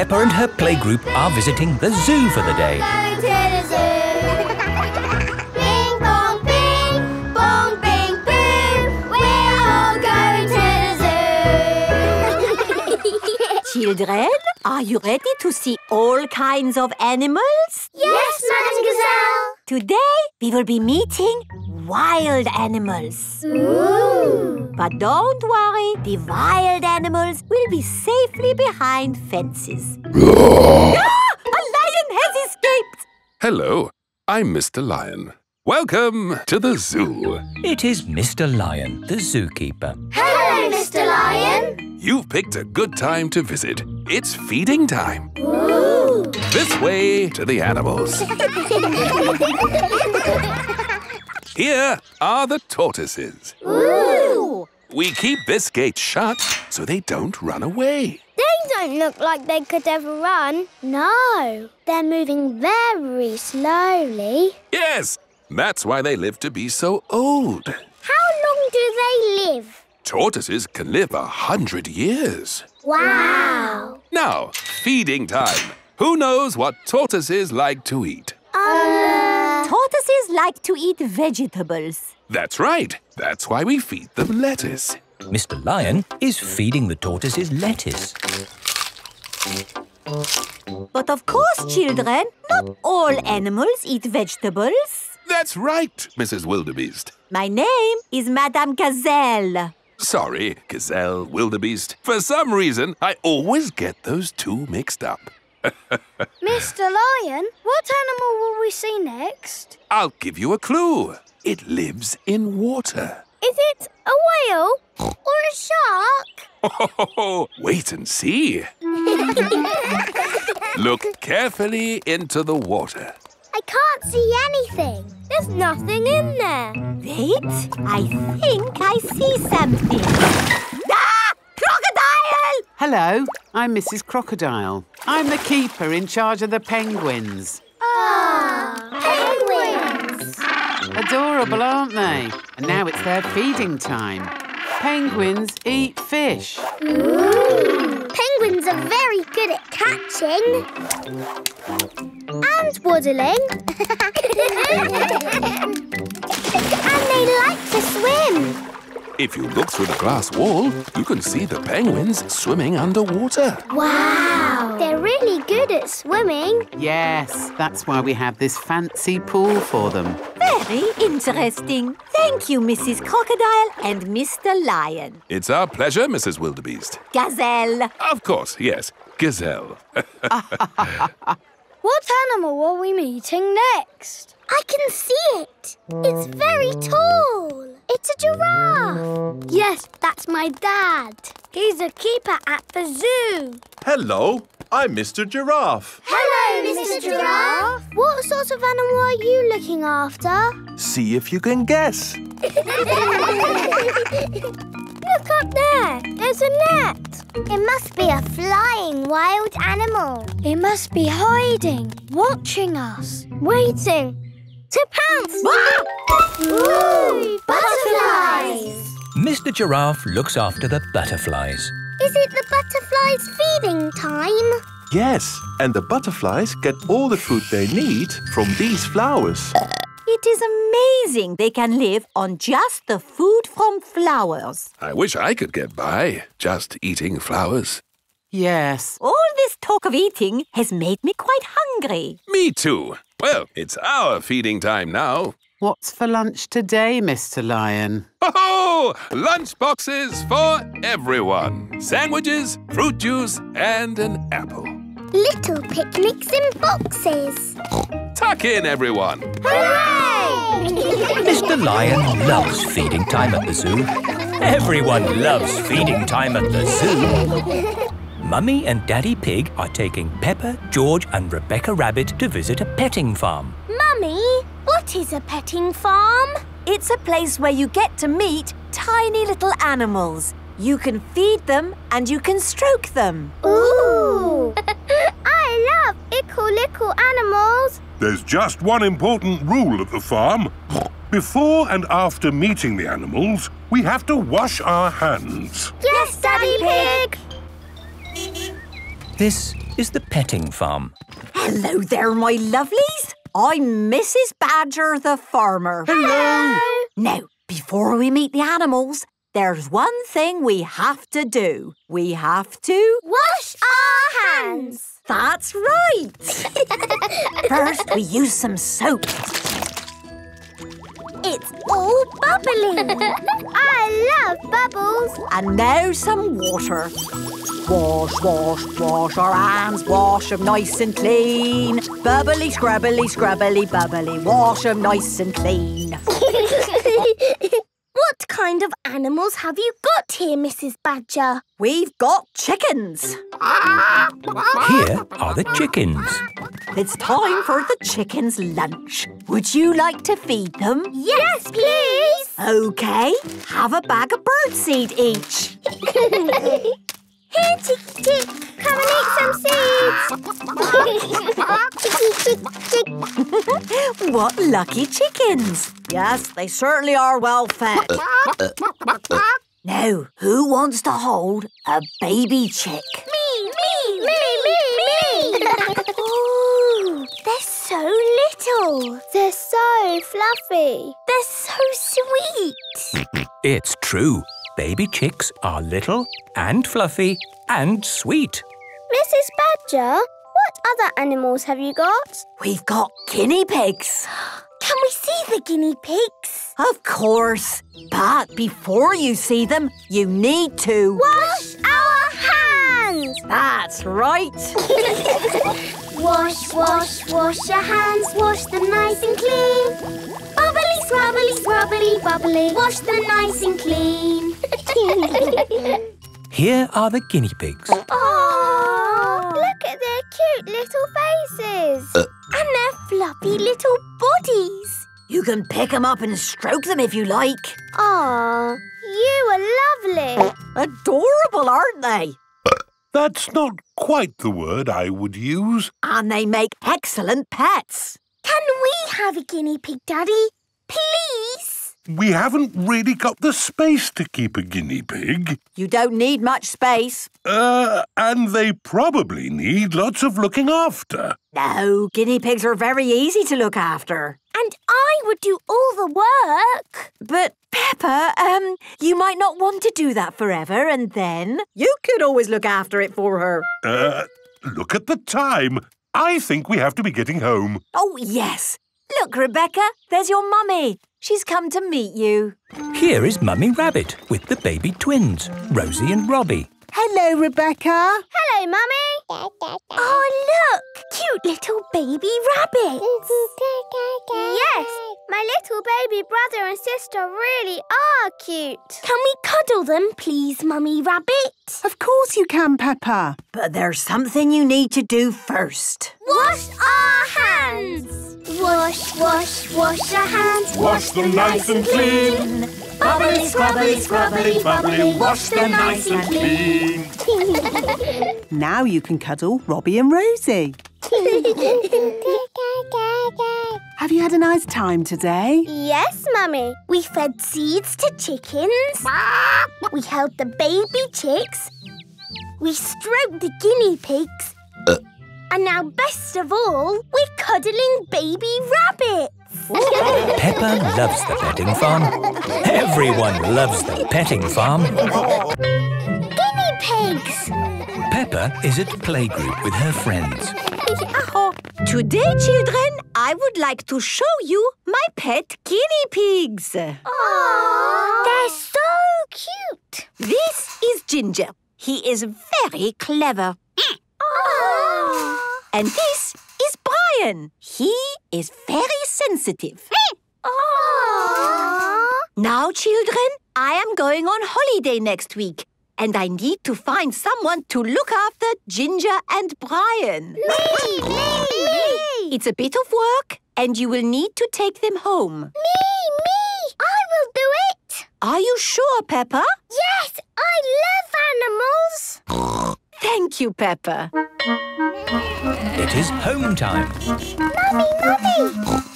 Peppa and her playgroup are visiting the zoo for the day. Going to the zoo. Bing bong bing, bong bing boom. We're all going to the zoo. Children, are you ready to see all kinds of animals? yes, Madame Gazelle. Today we will be meeting wild animals. Ooh. But don't worry, the wild animals will be safely behind fences. ah! A lion has escaped! Hello, I'm Mr. Lion. Welcome to the zoo. It is Mr. Lion, the zookeeper. Hello, Mr. Lion. You've picked a good time to visit. It's feeding time. Ooh. This way to the animals. Here are the tortoises. Ooh. We keep this gate shut so they don't run away. They don't look like they could ever run. No, they're moving very slowly. Yes, that's why they live to be so old. How long do they live? Tortoises can live a hundred years. Wow. Now, feeding time. Who knows what tortoises like to eat? Uh, Tortoises like to eat vegetables. That's right. That's why we feed them lettuce. Mr. Lion is feeding the tortoises lettuce. But of course, children, not all animals eat vegetables. That's right, Mrs. Wildebeest. My name is Madame Gazelle. Sorry, gazelle, wildebeest. For some reason, I always get those two mixed up. Mr. Lion, what animal will we see next? I'll give you a clue. It lives in water. Is it a whale or a shark? Oh, Wait and see. Look carefully into the water. I can't see anything. There's nothing in there. Wait, I think I see something. Ah! Crocodile! Hello, I'm Mrs. Crocodile. I'm the keeper in charge of the penguins. Ah, penguins. Adorable, aren't they? And now it's their feeding time. Penguins eat fish. Ooh. Penguins are very good at catching and waddling. and they like to swim. If you look through the glass wall, you can see the penguins swimming underwater. Wow, they're really good at swimming. Yes, that's why we have this fancy pool for them. Very interesting. Thank you, Mrs. Crocodile and Mr. Lion. It's our pleasure, Mrs. Wildebeest. Gazelle. Of course, yes. Gazelle. What animal are we meeting next? I can see it. It's very tall. It's a giraffe. Yes, that's my dad. He's a keeper at the zoo. Hello, I'm Mr. Giraffe. Hello, Mr. Giraffe. What sort of animal are you looking after? See if you can guess. Look up there. There's a net. It must be a flying wild animal. It must be hiding, watching us, waiting to pounce. Ooh, butterflies. Mr. Giraffe looks after the butterflies. Is it the butterflies' feeding time? Yes, and the butterflies get all the food they need from these flowers. It is amazing they can live on just the food from flowers. I wish I could get by just eating flowers. Yes. All this talk of eating has made me quite hungry. Me too. Well, it's our feeding time now. What's for lunch today, Mr. Lion? Oh, lunch boxes for everyone. Sandwiches, fruit juice, and an apple. Little picnics in boxes. Tuck in, everyone. Hooray! Mr. Lion loves feeding time at the zoo. Everyone loves feeding time at the zoo. Mummy and Daddy Pig are taking Peppa, George and Rebecca Rabbit to visit a petting farm. Mummy, what is a petting farm? It's a place where you get to meet tiny little animals. You can feed them and you can stroke them. Ooh! I love ickle little animals. There's just one important rule at the farm. Before and after meeting the animals, we have to wash our hands. Yes, Daddy Pig. This is the petting farm. Hello there, my lovelies. I'm Mrs. Badger the farmer. Hello. Now, before we meet the animals, there's one thing we have to do. We have to. Wash our hands. That's right. First, we use some soap. It's all bubbly. I love bubbles. And now some water. Wash, wash, wash our hands, wash 'em nice and clean. Bubbly, scrubbly, scrubbly, bubbly, wash 'em nice and clean. what kind of animals have you got here, Mrs. Badger? We've got chickens. Here are the chickens. It's time for the chickens' lunch. Would you like to feed them? Yes, please. Okay, have a bag of birdseed each. Here, Chicky Chick. Come and eat some seeds. Chicky Chick Chick. What lucky chickens! Yes, they certainly are well fed. now, who wants to hold a baby chick? Me, me, me, me, me. Ooh, they're so little. They're so fluffy. They're so sweet. It's true. Baby chicks are little and fluffy and sweet. Mrs. Badger, what other animals have you got? We've got guinea pigs. Can we see the guinea pigs? Of course. But before you see them, you need to. Wash our hands. That's right. Wash, wash, wash your hands. Wash them nice and clean. Bubbly, scrubbly, scrubbly, bubbly. Wash them nice and clean. Here are the guinea pigs. Oh, look at their cute little faces. Uh. and their fluffy little bodies. You can pick them up and stroke them if you like. Aw, you are lovely. Adorable, aren't they? Uh, that's not quite the word I would use. And they make excellent pets. Can we have a guinea pig, Daddy? Please? We haven't really got the space to keep a guinea pig. You don't need much space. Uh, and they probably need lots of looking after. No, guinea pigs are very easy to look after. And I would do all the work. But, Peppa, um, you might not want to do that forever, and then you could always look after it for her. Uh, look at the time. I think we have to be getting home. Oh, yes. Look, Rebecca, there's your mummy. She's come to meet you. Here is Mummy Rabbit with the baby twins, Rosie and Robbie. Hello, Rebecca. Hello, Mummy. Oh, look! Cute little baby rabbits. yes, my little baby brother and sister really are cute. Can we cuddle them, please, Mummy Rabbit? Of course you can, Peppa. But there's something you need to do first. Wash our hands. Wash, wash, wash your hands. Wash them nice and clean. Bubbly, scrubbly, scrubbly, bubbly. Wash them nice and clean. Now you can cuddle Robbie and Rosie. Have you had a nice time today? Yes, Mummy. We fed seeds to chickens. We held the baby chicks. We stroked the guinea pigs. Uh, And now, best of all, we're cuddling baby rabbits. Peppa loves the petting farm. Everyone loves the petting farm. Guinea pigs. Peppa is at playgroup with her friends. Today, children, I would like to show you my pet guinea pigs. Aww. They're so cute. This is Ginger. He is very clever. And this is Brian. He is very sensitive. Now, children, I am going on holiday next week. And I need to find someone to look after Ginger and Brian. Me, me, me. It's a bit of work, and you will need to take them home. Me, me. I will do it. Are you sure, Peppa? Yes, I love animals. Thank you, Peppa. It is home time. Mummy, Mummy,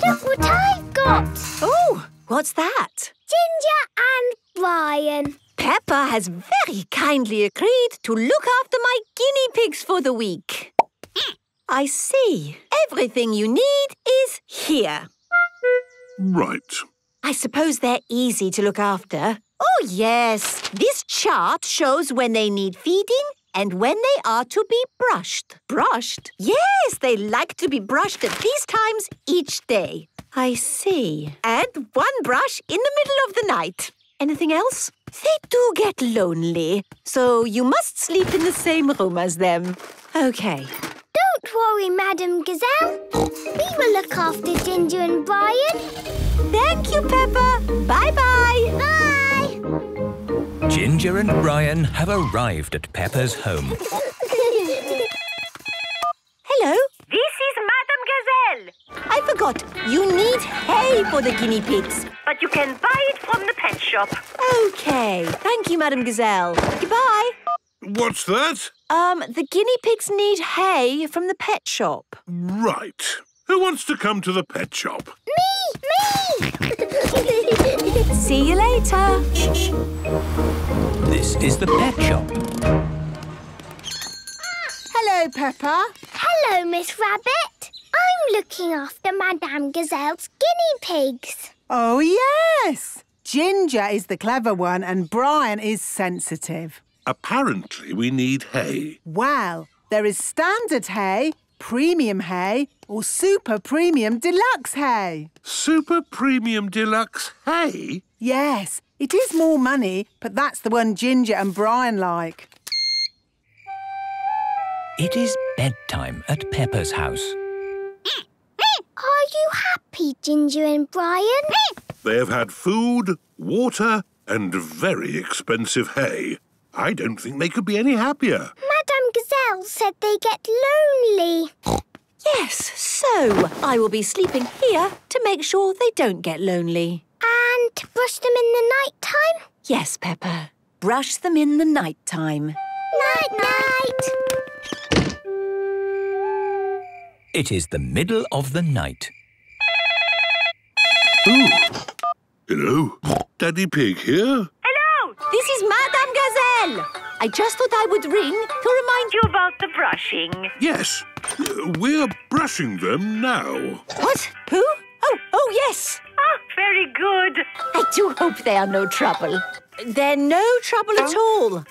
look what I've got. Oh, what's that? Ginger and Brian. Peppa has very kindly agreed to look after my guinea pigs for the week. I see. Everything you need is here. Right. I suppose they're easy to look after. Oh, yes. This chart shows when they need feeding and when they are to be brushed. Brushed? Yes, they like to be brushed at these times each day. I see. And one brush in the middle of the night. Anything else? They do get lonely, so you must sleep in the same room as them. Okay. Don't worry, Madame Gazelle. We will look after Ginger and Brian. Thank you, Peppa. Bye-bye. Bye. Ginger and Brian have arrived at Peppa's home. Hello. This is Madame Gazelle. I forgot. You need hay for the guinea pigs. But you can buy it from the pet shop. Okay. Thank you, Madame Gazelle. Goodbye. What's that? Um, the guinea pigs need hay from the pet shop. Right. Who wants to come to the pet shop? Me! Me! See you later. This is the pet shop. Hello, Peppa. Hello, Miss Rabbit. I'm looking after Madame Gazelle's guinea pigs. Oh, yes. Ginger is the clever one and Brian is sensitive. Apparently, we need hay. Well, there is standard hay, premium hay, or super premium deluxe hay. Super Premium Deluxe hay? Yes, it is more money, but that's the one Ginger and Brian like. It is bedtime at Peppa's house. Are you happy, Ginger and Brian? They have had food, water, and very expensive hay. I don't think they could be any happier. Madame Gazelle said they get lonely. Yes, so I will be sleeping here to make sure they don't get lonely. And brush them in the night time? Yes, Peppa. Brush them in the night time. Night, night. It is the middle of the night. Ooh. Hello. Daddy Pig here? Hello! This is Madame Gazelle. I just thought I would ring to remind You about the brushing. Yes. Uh, We're brushing them now. What? Who? Oh, oh, yes. Ah, very good. I do hope they are no trouble. They're no trouble at all.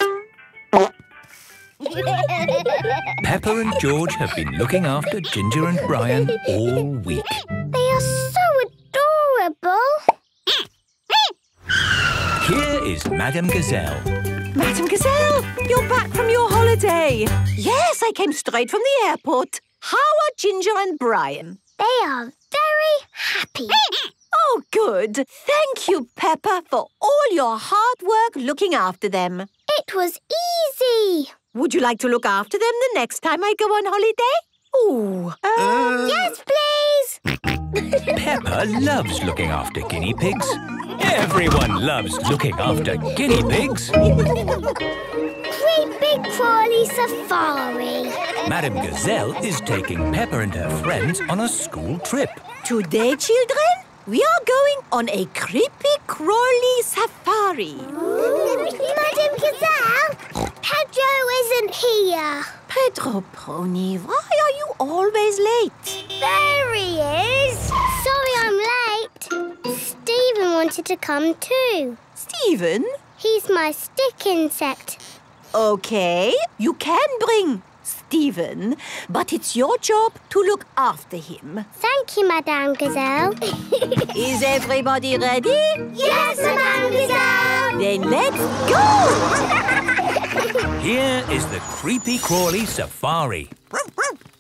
Peppa and George have been looking after Ginger and Brian all week. They are so adorable. Here is Madame Gazelle. Madame Gazelle, you're back from your holiday. Yes, I came straight from the airport. How are Ginger and Brian? They are very happy. Oh, good. Thank you, Peppa, for all your hard work looking after them. It was easy. Would you like to look after them the next time I go on holiday? Ooh. Um, Yes, please. Peppa loves looking after guinea pigs. Everyone loves looking after guinea pigs. Great big crawly safari. Madame Gazelle is taking Peppa and her friends on a school trip. Today, children, we are going on a creepy crawly safari. Madame Gazelle, Pedro isn't here. Pedro Pony, why are you always late? There he is. Sorry I'm late. Stephen wanted to come too. Stephen? He's my stick insect. Okay, you can bring Stephen, but it's your job to look after him. Thank you, Madame Gazelle. Is everybody ready? yes, Madame Gazelle. Then let's go! Here is the creepy crawly safari.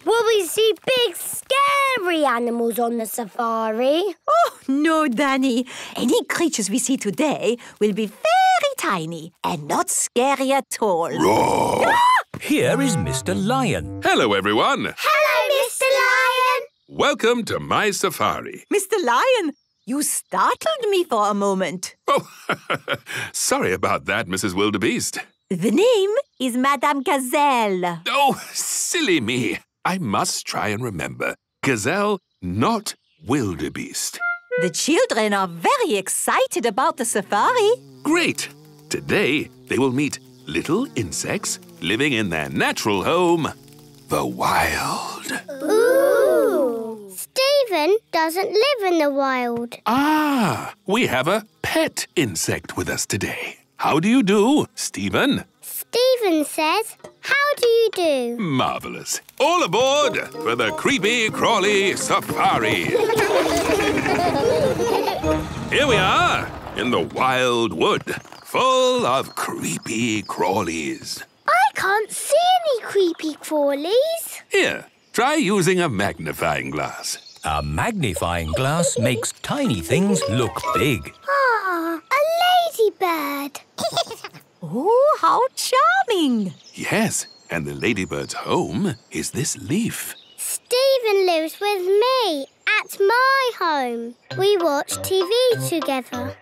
Will we see big, scary animals on the safari? Oh, no, Danny. Any creatures we see today will be very tiny and not scary at all. Ah! Here is Mr. Lion. Hello, everyone. Hello, Mr. Lion. Welcome to my safari. Mr. Lion, you startled me for a moment. Oh, sorry about that, Mrs. Wildebeest. The name is Madame Gazelle. Oh, silly me. I must try and remember. Gazelle, not wildebeest. The children are very excited about the safari. Great. Today, they will meet little insects living in their natural home, the wild. Ooh! Stephen doesn't live in the wild. Ah, we have a pet insect with us today. How do you do, Stephen? Stephen says, How do you do? Marvelous. All aboard for the Creepy Crawly Safari. Here we are in the wild wood, full of creepy crawlies. I can't see any creepy crawlies. Here, try using a magnifying glass. A magnifying glass makes tiny things look big. Ah, a ladybird. Oh, how charming! Yes, and the ladybird's home is this leaf. Stephen lives with me at my home. We watch TV together.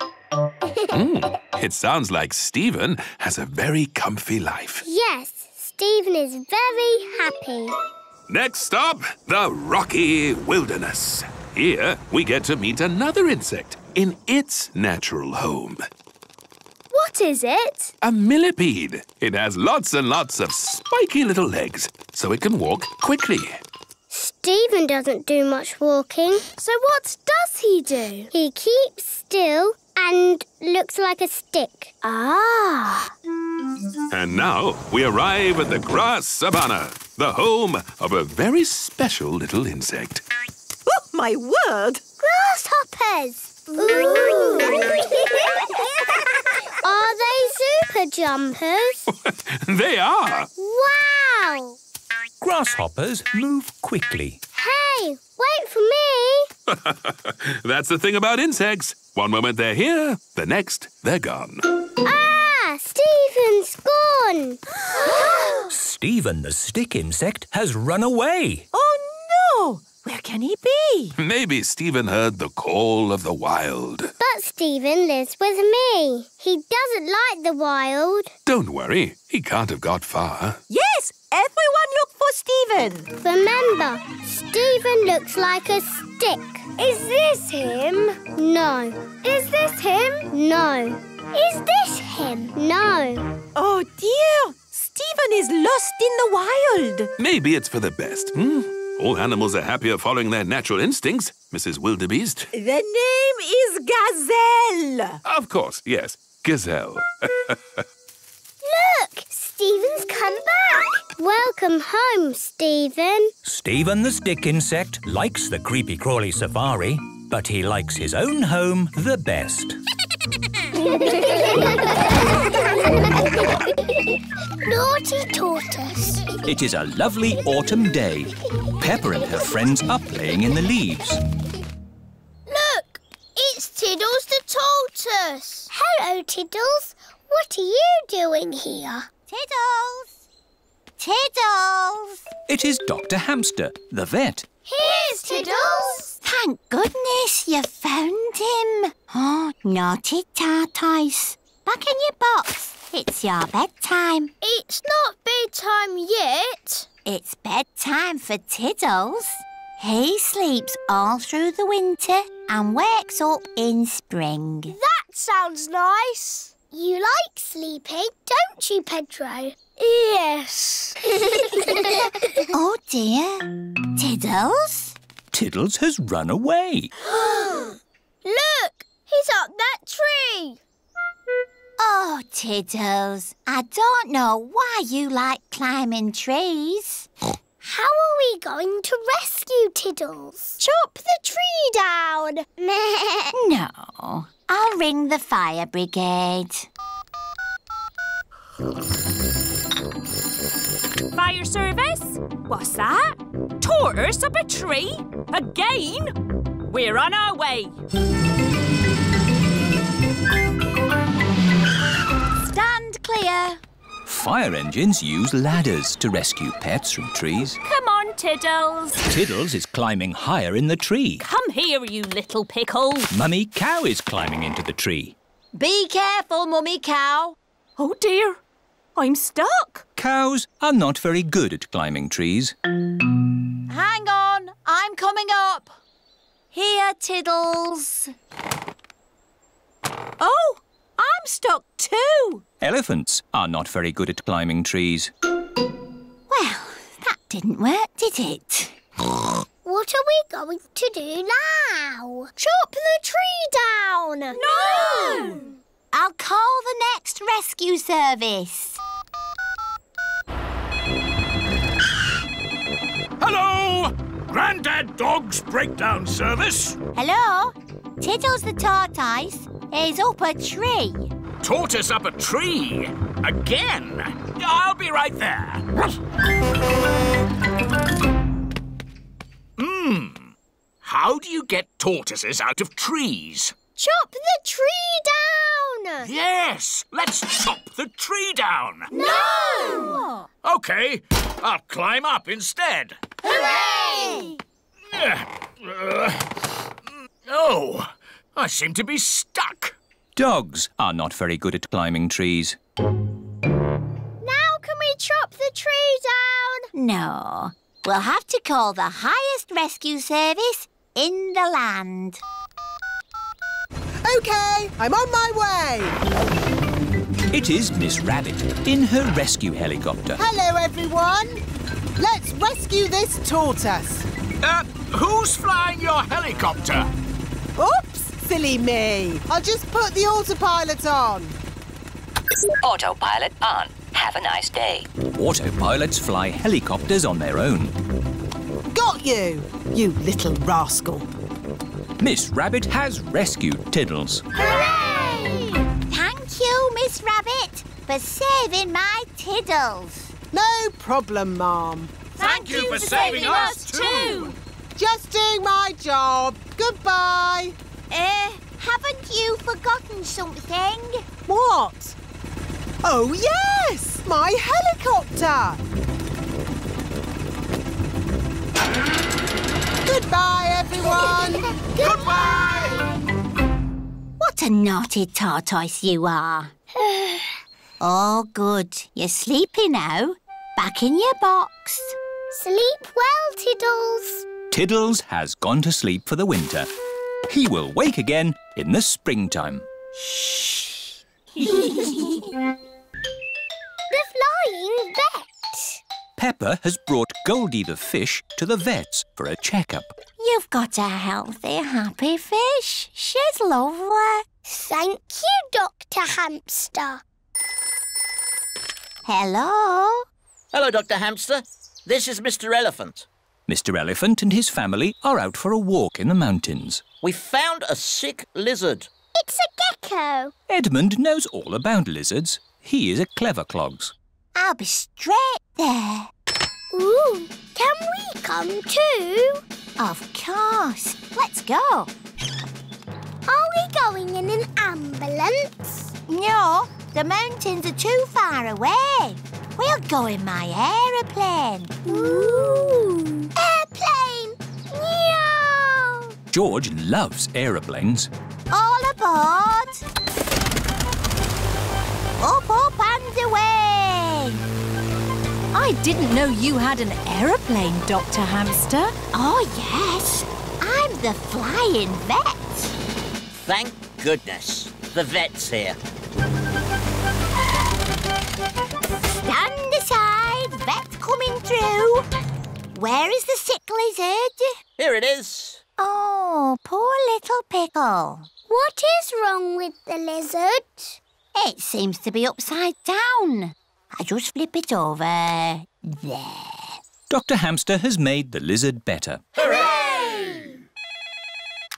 Mm, it sounds like Stephen has a very comfy life. Yes, Stephen is very happy. Next stop, the rocky wilderness. Here, we get to meet another insect in its natural home. What is it? A millipede. It has lots and lots of spiky little legs, so it can walk quickly. Stephen doesn't do much walking. So what does he do? He keeps still and looks like a stick. Ah. And now we arrive at the grass savanna, the home of a very special little insect. Oh, my word! Grasshoppers. Ooh. Are they super jumpers? they are. Wow. Grasshoppers move quickly. Hey, wait for me. That's the thing about insects. One moment they're here, the next they're gone. Ah, Stephen's gone. Stephen the stick insect has run away. Oh no! Where can he be? Maybe Stephen heard the call of the wild. But Stephen lives with me. He doesn't like the wild. Don't worry, he can't have got far. Yes! Everyone look for Stephen! Remember, Stephen looks like a stick. Is this him? No. Is this him? No. Is this him? No. Oh dear! Stephen is lost in the wild. Maybe it's for the best, hmm? All animals are happier following their natural instincts, Mrs. Wildebeest. The name is Gazelle. Of course, yes. Gazelle. Look! Stephen's come back. Welcome home, Stephen. Stephen the stick insect likes the creepy crawly safari, but he likes his own home the best. Naughty tortoise. It is a lovely autumn day. Peppa and her friends are playing in the leaves. Look! It's Tiddles the tortoise. Hello, Tiddles. What are you doing here? Tiddles! Tiddles! It is Dr. Hamster, the vet. Here's Tiddles. Thank goodness you found him. Oh, naughty tortoise. Back in your box. It's your bedtime. It's not bedtime yet. It's bedtime for Tiddles. He sleeps all through the winter and wakes up in spring. That sounds nice. You like sleeping, don't you, Pedro? Yes. oh dear. Tiddles? Tiddles has run away. Look, he's up that tree. Oh, Tiddles, I don't know why you like climbing trees. How are we going to rescue Tiddles? Chop the tree down. no, I'll ring the fire brigade. Fire service? What's that? Tortoise up a tree? Again? We're on our way. Stand clear. Fire engines use ladders to rescue pets from trees. Come on, Tiddles. Tiddles is climbing higher in the tree. Come here, you little pickle. Mummy Cow is climbing into the tree. Be careful, Mummy Cow. Oh dear, I'm stuck. Cows are not very good at climbing trees. Hang on, I'm coming up. Here, Tiddles. Oh, I'm stuck too. Elephants are not very good at climbing trees. Well, that didn't work, did it? What are we going to do now? Chop the tree down! No! I'll call the next rescue service. Hello! Grandad Dog's Breakdown Service. Hello? Tiddles the tortoise is up a tree. Tortoise up a tree? Again? I'll be right there. Hmm. How do you get tortoises out of trees? Chop the tree down! Yes! Let's chop the tree down. No! OK, I'll climb up instead. Hooray! oh, I seem to be stuck. Dogs are not very good at climbing trees. Now can we chop the tree down? No. We'll have to call the highest rescue service in the land. OK, I'm on my way. It is Miss Rabbit in her rescue helicopter. Hello, everyone. Let's rescue this tortoise. Uh, who's flying your helicopter? Oops, silly me. I'll just put the autopilot on. Autopilot on. Have a nice day. Autopilots fly helicopters on their own. Got you, you little rascal. Miss Rabbit has rescued Tiddles. Hooray! Thank you, Miss Rabbit, for saving my tiddles. No problem, Mom. Thank, you, for, saving, us too. Just doing my job. Goodbye. Uh, haven't you forgotten something? What? Oh, yes! My helicopter! Goodbye, everyone! Goodbye! What a naughty tortoise you are. oh, good. You're sleepy now. Back in your box. Sleep well, Tiddles. Tiddles has gone to sleep for the winter. He will wake again in the springtime. Shh. the flying vet. Peppa has brought Goldie the fish to the vet's for a checkup. You've got a healthy, happy fish. She's lovely. Thank you, Dr. Hamster. Hello? Hello, Dr. Hamster. This is Mr. Elephant. Mr. Elephant and his family are out for a walk in the mountains. We found a sick lizard. It's a gecko. Edmund knows all about lizards. He is a clever clogs. I'll be straight there. Ooh, can we come too? Of course. Let's go. Are we going in an ambulance? No, the mountains are too far away. We'll go in my aeroplane. Ooh! Airplane! Meow! George loves aeroplanes. All aboard! Up, up and away! I didn't know you had an aeroplane, Dr. Hamster. Oh, yes. I'm the flying vet. Thank goodness. The vet's here. Stand aside, vet coming through. Where is the sick lizard? Here it is. Oh, poor little pickle. What is wrong with the lizard? It seems to be upside down. I just flip it over. There. Dr. Hamster has made the lizard better. Hooray!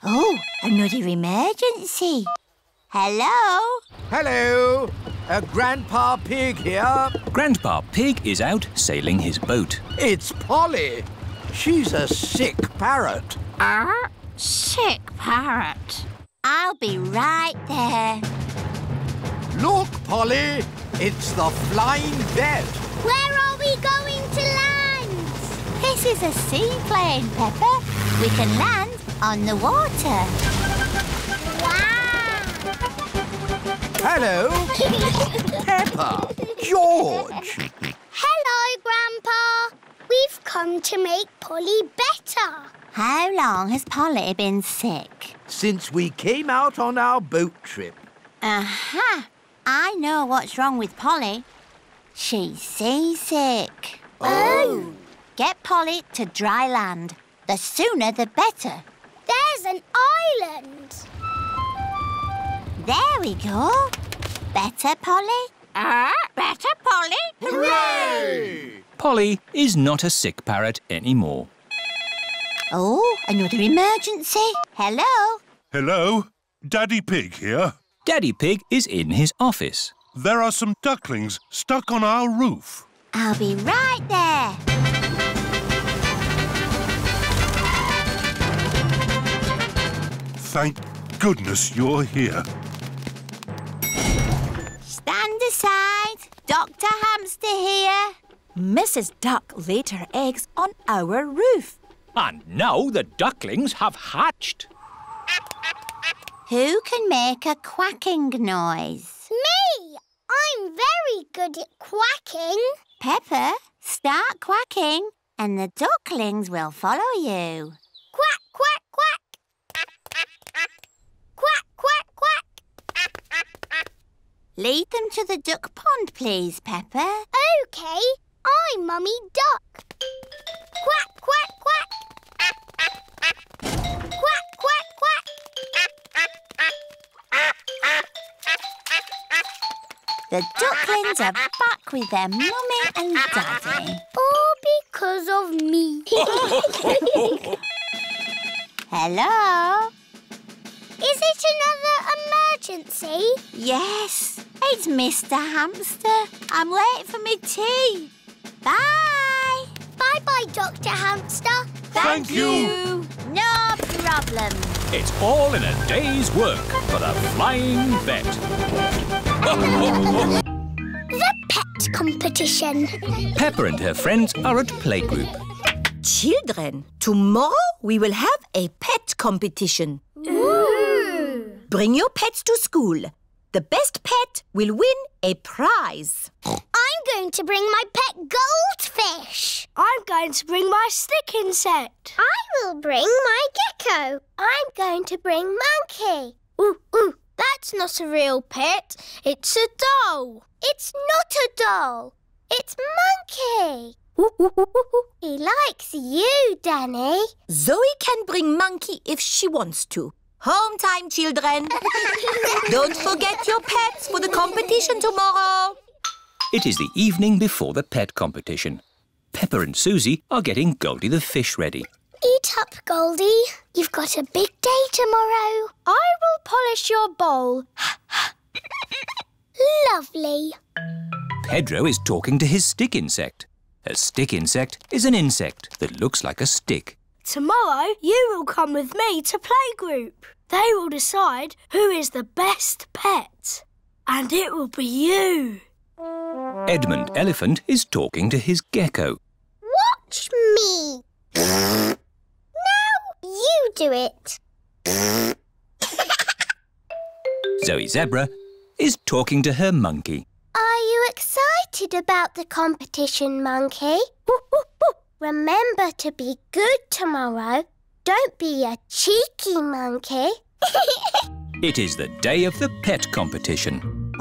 Oh, another emergency. Hello? Hello. Uh, Grandpa Pig here. Grandpa Pig is out sailing his boat. It's Polly. She's a sick parrot. Ah, sick parrot. I'll be right there. Look, Polly. It's the flying vet. Where are we going to land? This is a seaplane, Peppa. We can land on the water. Wow! Hello. Peppa. George. Hello, Grandpa. We've come to make Polly better. How long has Polly been sick? Since we came out on our boat trip. Aha! I know what's wrong with Polly. She's seasick. Oh. oh! Get Polly to dry land. The sooner the better. There's an island. There we go. Better, Polly? Ah, better, Polly? Hooray! Polly is not a sick parrot anymore. Oh, another emergency. Hello? Hello? Daddy Pig here. Daddy Pig is in his office. There are some ducklings stuck on our roof. I'll be right there. Thank goodness you're here. Dr. Hamster here. Mrs. Duck laid her eggs on our roof. And now the ducklings have hatched. Who can make a quacking noise? Me! I'm very good at quacking. Peppa, start quacking and the ducklings will follow you. Quack, quack, quack. Quack, quack, quack. Lead them to the duck pond, please, Peppa. OK, I'm Mummy Duck. Quack, quack, quack. Quack, quack, quack. The ducklings are back with their mummy and daddy. All because of me. Hello? Is it another emergency? Yes, it's Mr. Hamster. I'm late for my tea. Bye. Bye-bye, Dr. Hamster. Thank you. No problem. It's all in a day's work for the Flying Vet. The pet competition. Peppa and her friends are at playgroup. Children, tomorrow we will have a pet competition. Ooh. Bring your pets to school. The best pet will win a prize. I'm going to bring my pet goldfish. I'm going to bring my stick insect. I will bring my gecko. I'm going to bring monkey. Ooh, ooh, that's not a real pet. It's a doll. It's not a doll. It's monkey. Ooh, ooh, ooh, ooh. He likes you, Danny. Zoe can bring Monkey if she wants to. Home time, children. Don't forget your pets for the competition tomorrow. It is the evening before the pet competition. Peppa and Susie are getting Goldie the fish ready. Eat up, Goldie. You've got a big day tomorrow. I will polish your bowl. Lovely. Pedro is talking to his stick insect. A stick insect is an insect that looks like a stick. Tomorrow you will come with me to playgroup. They will decide who is the best pet. And it will be you. Edmund Elephant is talking to his gecko. Watch me. now you do it. Zoe Zebra is talking to her monkey. Are you excited about the competition, Monkey? Remember to be good tomorrow. Don't be a cheeky monkey. It is the day of the pet competition.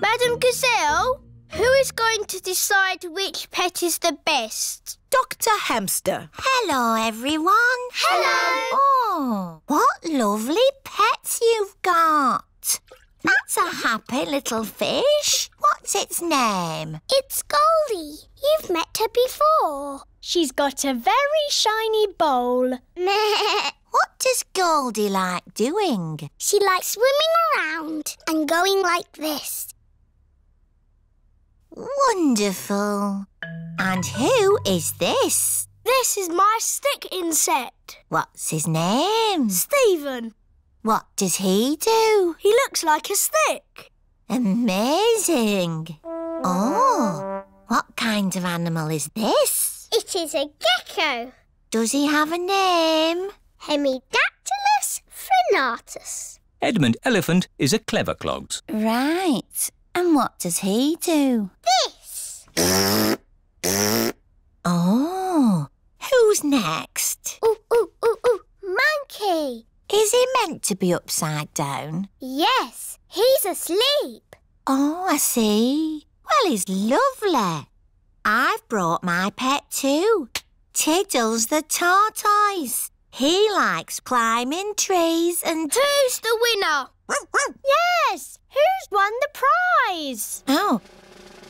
Madame Gazelle, who is going to decide which pet is the best? Dr. Hamster. Hello, everyone. Hello. Oh, what lovely pets you've got. That's a happy little fish. What's its name? It's Goldie. You've met her before. She's got a very shiny bowl. What does Goldie like doing? She likes swimming around and going like this. Wonderful. And who is this? This is my stick insect. What's his name? Stephen. What does he do? He looks like a stick. Amazing. Oh, what kind of animal is this? It is a gecko. Does he have a name? Hemidactylus frenatus. Edmund Elephant is a clever clogs. Right. And what does he do? This. Oh, who's next? Ooh, ooh, ooh, ooh. Monkey. Is he he meant to be upside down? Yes, he's asleep. Oh, I see. Well, he's lovely. I've brought my pet too. Tiddles the tortoise. He likes climbing trees and... Who's the winner? yes, who's won the prize? Oh,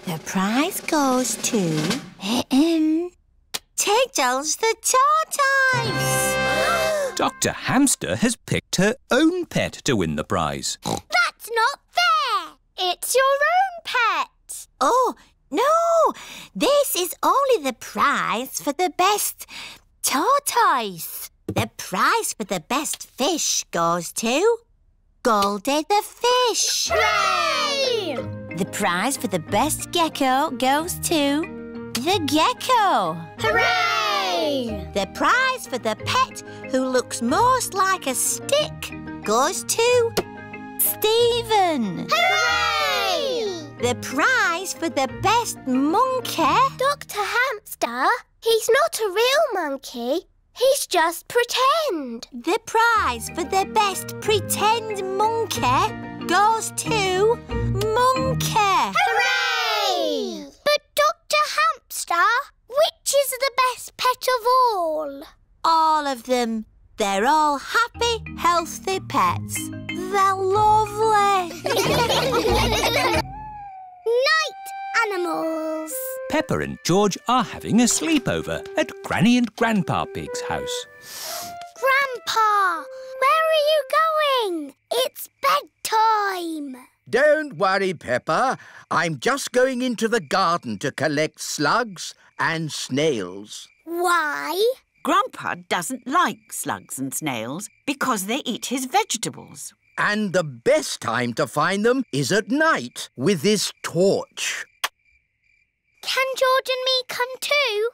the prize goes to... Tiddles the tortoise. Dr. Hamster has picked her own pet to win the prize. That's not fair. It's your own pet. Oh, no. This is only the prize for the best tortoise. The prize for the best fish goes to Goldie the fish. Hooray! The prize for the best gecko goes to the gecko. Hooray! The prize for the pet who looks most like a stick goes to Stephen. Hooray! The prize for the best monkey. Dr. Hamster, he's not a real monkey. He's just pretend. The prize for the best pretend monkey goes to Monkey. Hooray! But Dr. Hamster, which is the best pet of all? All of them. They're all happy, healthy pets. They're lovely. Night animals. Peppa and George are having a sleepover at Granny and Grandpa Pig's house. Grandpa, where are you going? It's bedtime. Don't worry, Peppa. I'm just going into the garden to collect slugs and snails. Why? Grandpa doesn't like slugs and snails because they eat his vegetables. And the best time to find them is at night with this torch. Can George and me come too?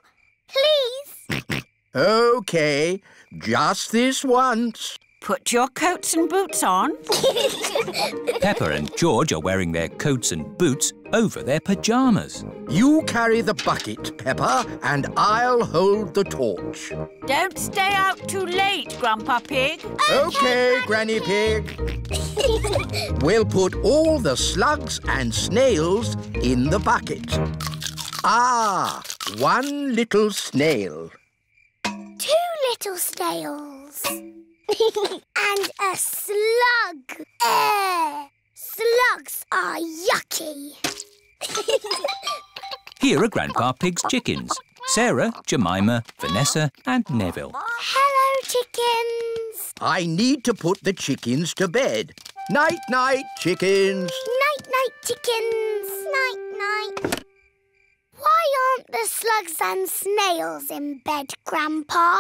Please? OK, just this once. Put your coats and boots on. Peppa and George are wearing their coats and boots over their pyjamas. You carry the bucket, Peppa, and I'll hold the torch. Don't stay out too late, Grandpa Pig. OK, Granny Pig. we'll put all the slugs and snails in the bucket. Ah, one little snail. Two little snails. and a slug. Uh, slugs are yucky. Here are Grandpa Pig's chickens. Sarah, Jemima, Vanessa and Neville. Hello, chickens. I need to put the chickens to bed. Night-night, chickens. Night-night, chickens. Night-night. Why aren't the slugs and snails in bed, Grandpa?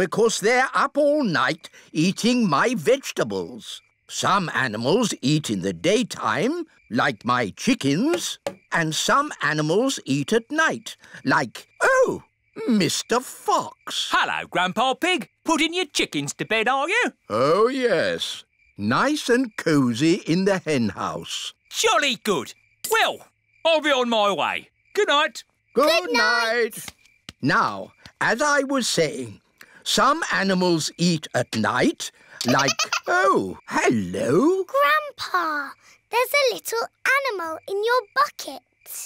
Because they're up all night eating my vegetables. Some animals eat in the daytime, like my chickens, and some animals eat at night, like, oh, Mr Fox. Hello, Grandpa Pig. Putting your chickens to bed, are you? Oh, yes. Nice and cosy in the hen house. Jolly good. Well, I'll be on my way. Good night. Good, Good night. night. Now, as I was saying, some animals eat at night, like, oh, hello. Grandpa, there's a little animal in your bucket.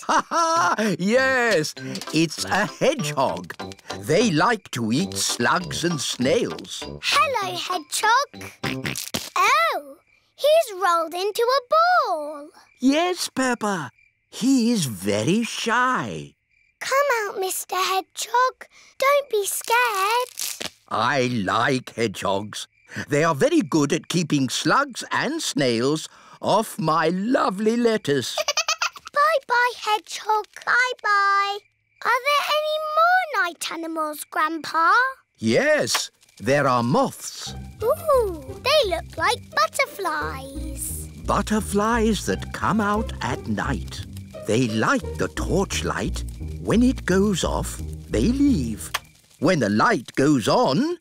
Ha ha! Yes, it's a hedgehog. They like to eat slugs and snails. Hello, hedgehog. Oh, he's rolled into a ball. Yes, Peppa. He is very shy. Come out, Mr. Hedgehog. Don't be scared. I like hedgehogs. They are very good at keeping slugs and snails off my lovely lettuce. Bye-bye, Hedgehog. Bye-bye. Are there any more night animals, Grandpa? yes, there are moths. Ooh, they look like butterflies. Butterflies that come out at night. They like the torchlight. When it goes off, they leave. When the light goes on,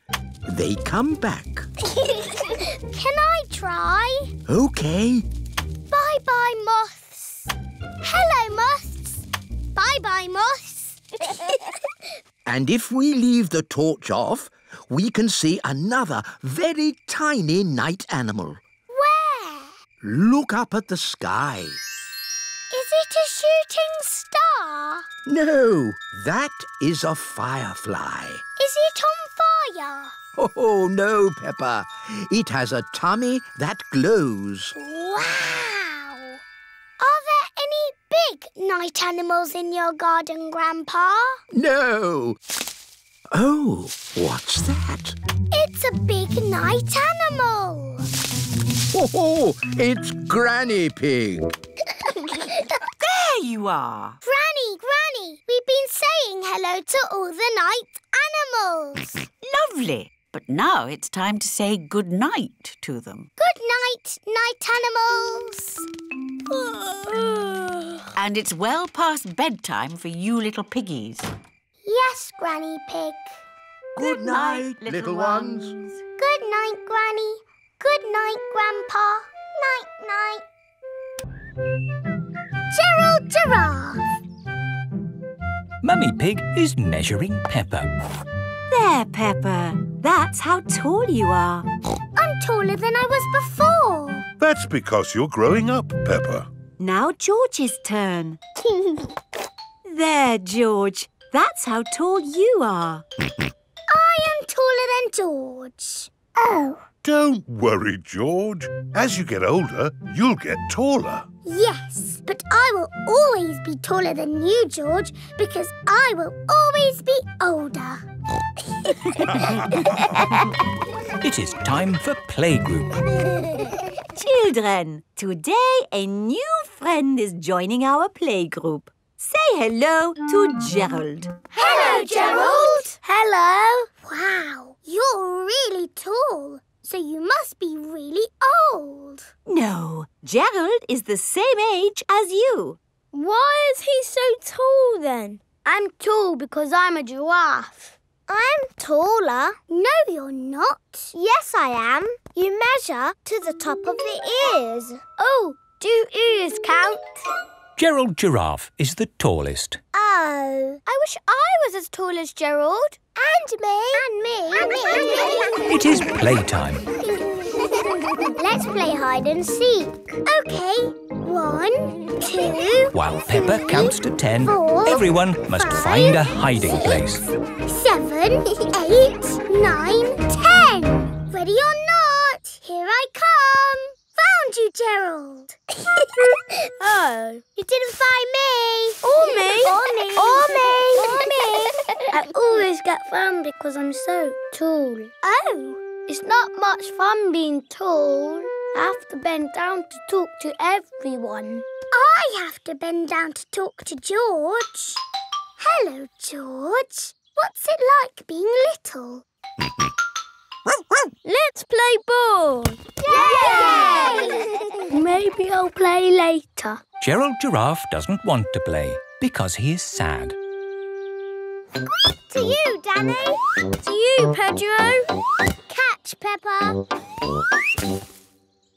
they come back. Can I try? OK. Bye-bye, moths. Hello, moths. Bye-bye, moths. And if we leave the torch off, we can see another very tiny night animal. Where? Look up at the sky. Is it a shooting star? No, that is a firefly. Is it on fire? Oh, no, Peppa. It has a tummy that glows. Wow! Are there any big night animals in your garden, Grandpa? No. Oh, what's that? It's a big night animal. Oh, it's Granny Pig. There you are. Granny, Granny, we've been saying hello to all the night animals. Lovely. But now it's time to say good night to them. Good night, night animals. And it's well past bedtime for you little piggies. yes, Granny Pig. Good night, little ones. Good night, Granny. Good night, Grandpa. Night, night. Gerald Giraffe. Mummy Pig is measuring Peppa. There, Peppa. That's how tall you are. I'm taller than I was before. That's because you're growing up, Peppa. Now George's turn. There, George. That's how tall you are. I am taller than George. Oh, Don't worry, George. As you get older, you'll get taller. Yes. But I will always be taller than you, George, because I will always be older. It is time for playgroup. Children, today a new friend is joining our playgroup. Say hello to Gerald. Hello, Gerald. Hello. Wow, you're really tall. So you must be really old. No, Gerald is the same age as you. Why is he so tall then? I'm tall because I'm a giraffe. I'm taller. No, you're not. Yes, I am. You measure to the top of the ears. Oh, do ears count? Gerald Giraffe is the tallest. Oh. I wish I was as tall as Gerald. And me. And me. And me. It is playtime. Let's play hide and seek. Okay. One, two, While Peppa counts to ten, Four, everyone must five, find a hiding place. seven, eight, nine, ten. Ready or not, here I come. Found you, Gerald. Oh. You didn't find me. Or me. Or me. Or me. Or me. I always get found because I'm so tall. Oh. It's not much fun being tall. I have to bend down to talk to everyone. I have to bend down to talk to George. Hello, George. What's it like being little? Let's play ball. Yay! Maybe I'll play later. Gerald Giraffe doesn't want to play because he is sad. To you, Danny. To you, Pedro. Catch, Pepper.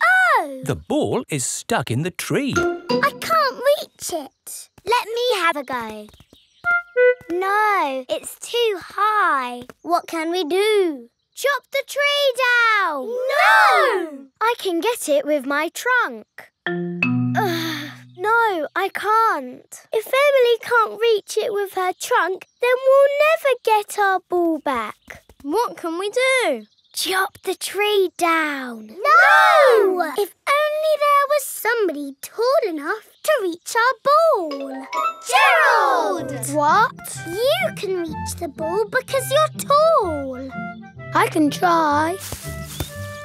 Oh, The ball is stuck in the tree. I can't reach it. Let me have a go. No, it's too high. What can we do? Chop the tree down. No! I can get it with my trunk. No, I can't. If Emily can't reach it with her trunk, then we'll never get our ball back. What can we do? Chop the tree down. No! If only there was somebody tall enough to reach our ball. Gerald! What? You can reach the ball because you're tall. I can try.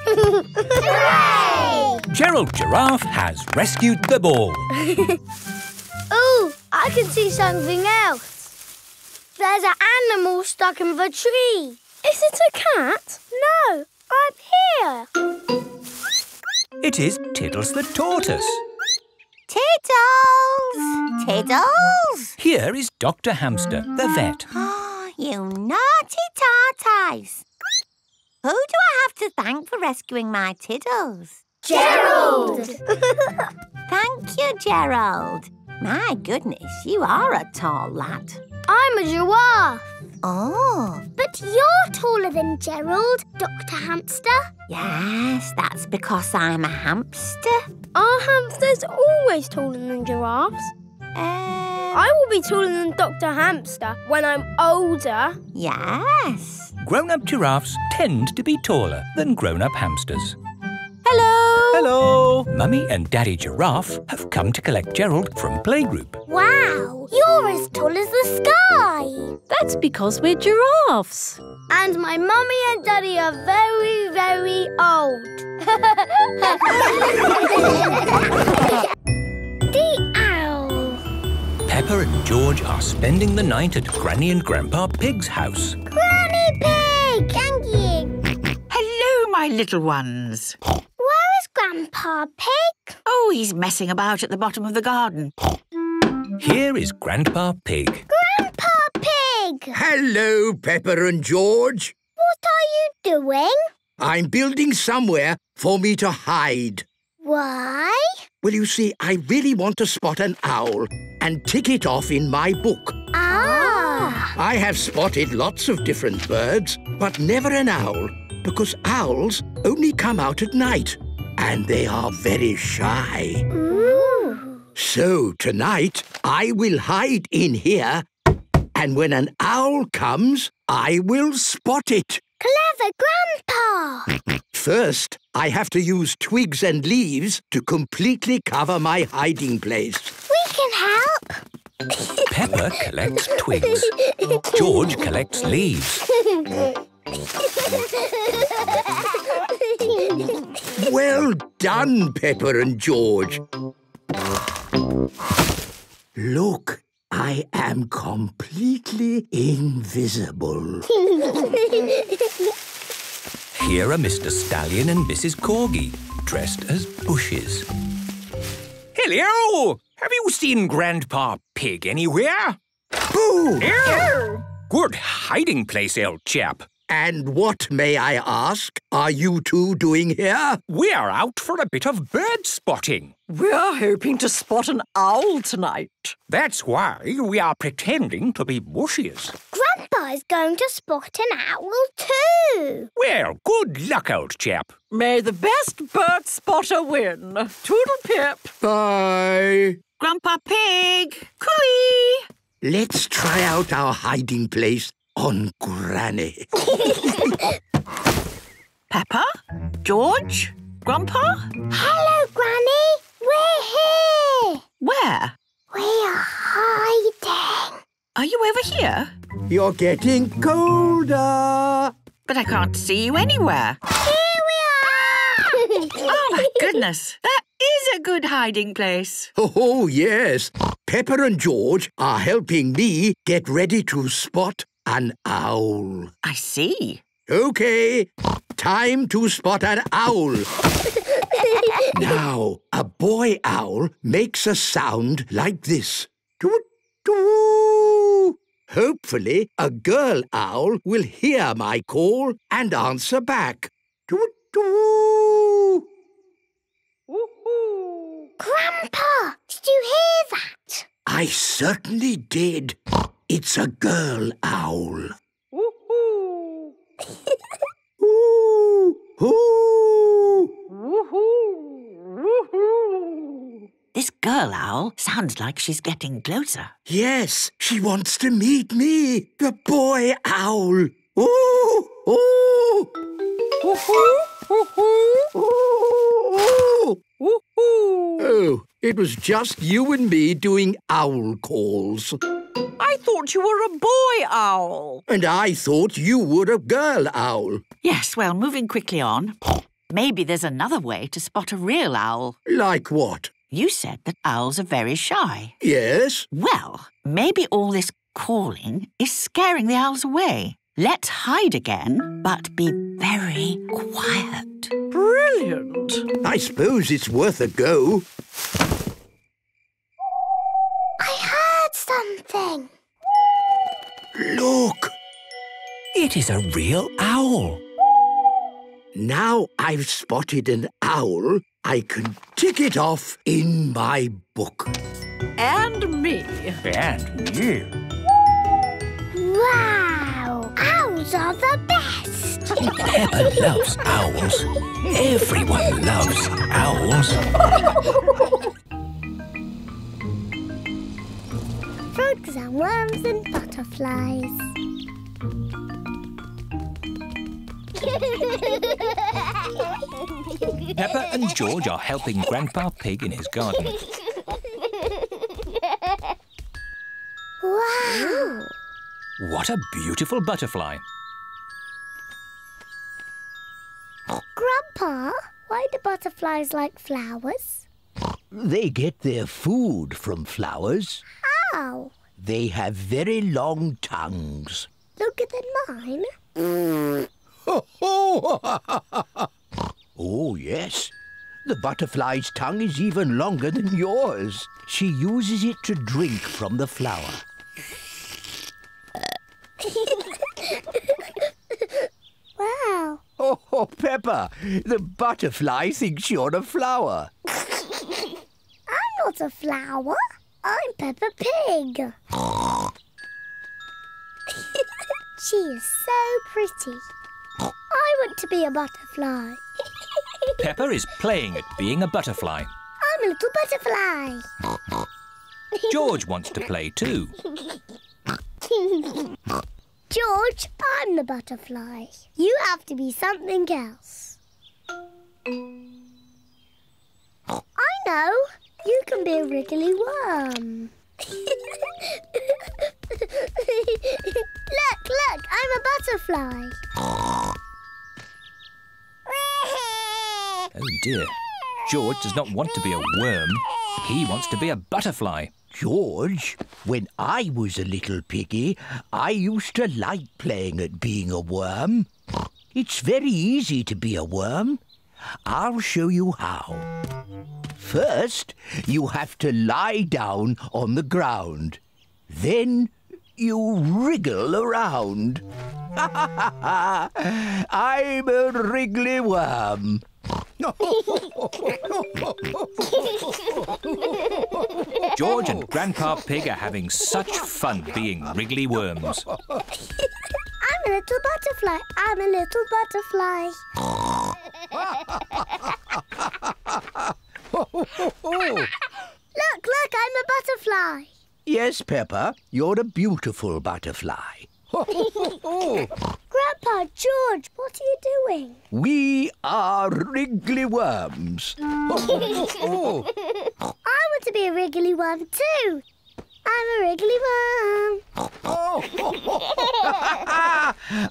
Hooray! Gerald Giraffe has rescued the ball. oh, I can see something else. There's an animal stuck in the tree. Is it a cat? No, I'm here. It is Tiddles the tortoise. Tiddles! Tiddles! Here is Dr. Hamster, the vet. Oh, you naughty tortoise! Who do I have to thank for rescuing my Tiddles? Gerald! Thank you, Gerald. My goodness, you are a tall lad. I'm a giraffe. Oh, But you're taller than Gerald, Dr. Hamster. Yes, that's because I'm a hamster. Are hamsters always taller than giraffes? Eh, I will be taller than Dr. Hamster when I'm older. Yes. Grown-up giraffes tend to be taller than grown-up hamsters. Hello. Hello. Mummy and Daddy Giraffe have come to collect Gerald from playgroup. Wow, you're as tall as the sky. That's because we're giraffes. And my mummy and daddy are very, very old. the owl. Peppa and George are spending the night at Granny and Grandpa Pig's house. Granny Pig! Thank you. Hello, my little ones. Where is Grandpa Pig? Oh, he's messing about at the bottom of the garden. Here is Grandpa Pig. Grandpa Pig! Hello, Peppa and George. What are you doing? I'm building somewhere for me to hide. Why? Well, you see, I really want to spot an owl and tick it off in my book. Ah! I have spotted lots of different birds, but never an owl, because owls only come out at night, and they are very shy. Ooh. So tonight, I will hide in here, and when an owl comes, I will spot it. Clever Grandpa! First, I have to use twigs and leaves to completely cover my hiding place. We can help. Peppa collects twigs. George collects leaves. Well done, Peppa and George. Look, I am completely invisible. Here are Mr. Stallion and Mrs. Corgi, dressed as bushes. Hello! Have you seen Grandpa Pig anywhere? Boo! Good hiding place, old chap. And what, may I ask, are you two doing here? We're out for a bit of bird spotting. We're hoping to spot an owl tonight. That's why we are pretending to be bushes. Grandpa is going to spot an owl too. Well, good luck, old chap. May the best bird spotter win. Toodle pip. Bye. Grandpa Pig! Cooey! Let's try out our hiding place on Granny. Peppa? George? Grandpa? Hello, Granny. We're here. Where? We are hiding. Are you over here? You're getting colder. But I can't see you anywhere. Here we are. oh, my goodness. That is a good hiding place. Oh, oh, yes. Peppa and George are helping me get ready to spot an owl. I see. OK, time to spot an owl. now, a boy owl makes a sound like this. Toot, toot. Hopefully, a girl owl will hear my call and answer back. Toot, toot. Grandpa, did you hear that? I certainly did. It's a girl owl. Ooh, ooh. This girl owl sounds like she's getting closer. Yes, she wants to meet me, the boy owl. Ooh, ooh. Oh, it was just you and me doing owl calls. I thought you were a boy owl. And I thought you were a girl owl. Yes, well, moving quickly on. Maybe there's another way to spot a real owl. Like what? You said that owls are very shy. Yes. Well, maybe all this calling is scaring the owls away. Let's hide again, but be very quiet. Brilliant. I suppose it's worth a go. Something. Look! It is a real owl. Now I've spotted an owl, I can tick it off in my book. And me. And you. Wow! Owls Owls are the best. Peppa loves owls. Everyone loves owls. Frogs and worms and butterflies. Peppa and George are helping Grandpa Pig in his garden. wow! What a beautiful butterfly. Grandpa, why do butterflies like flowers? They get their food from flowers. How? They have very long tongues. Longer than mine? oh, yes. The butterfly's tongue is even longer than yours. She uses it to drink from the flower. wow. Oh, oh, Peppa, the butterfly thinks you're a flower. I'm not a flower. I'm Peppa Pig. she is so pretty. I want to be a butterfly. Peppa is playing at being a butterfly. I'm a little butterfly. George wants to play too. George, I'm the butterfly. You have to be something else. I know. You can be a wriggly worm. look, look, I'm a butterfly. Oh dear. George does not want to be a worm. He wants to be a butterfly. George, when I was a little piggy, I used to like playing at being a worm. It's very easy to be a worm. I'll show you how. First, you have to lie down on the ground. Then you wriggle around. I'm a wriggly worm. George and Grandpa Pig are having such fun being wriggly worms. I'm a little butterfly. I'm a little butterfly. look, look, I'm a butterfly. Yes, Peppa, you're a beautiful butterfly. Grandpa, George, what are you doing? We are wriggly worms. I want to be a wriggly worm too. I'm a wriggly worm.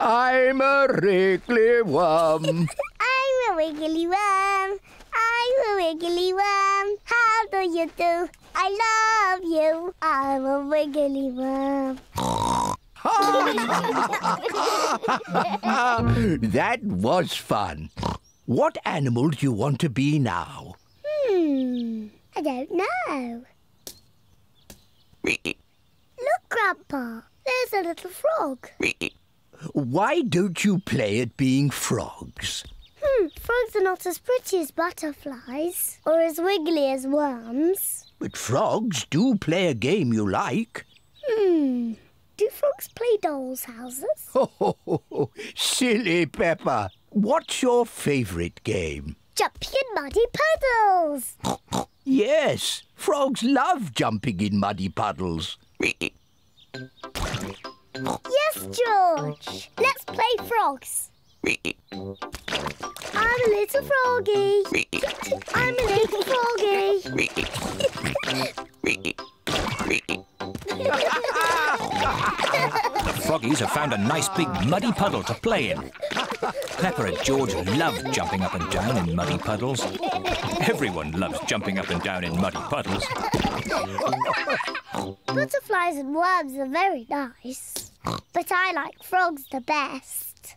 I'm a wriggly worm. I'm a wiggly worm. I'm a wiggly worm. How do you do? I love you. I'm a wiggly worm. that was fun. What animal do you want to be now? Hmm, I don't know. Look, Grandpa, there's a little frog. Why don't you play at being frogs? Hmm, frogs are not as pretty as butterflies or as wiggly as worms. But frogs do play a game you like. Hmm, do frogs play dolls' houses? Oh, silly Peppa. What's your favourite game? Jumping in muddy puddles. Yes, frogs love jumping in muddy puddles. Yes, George. Let's play frogs. I'm a little froggy. I'm a little froggy. The froggies have found a nice big muddy puddle to play in. Peppa and George love jumping up and down in muddy puddles. Everyone loves jumping up and down in muddy puddles. Butterflies and worms are very nice, but I like frogs the best.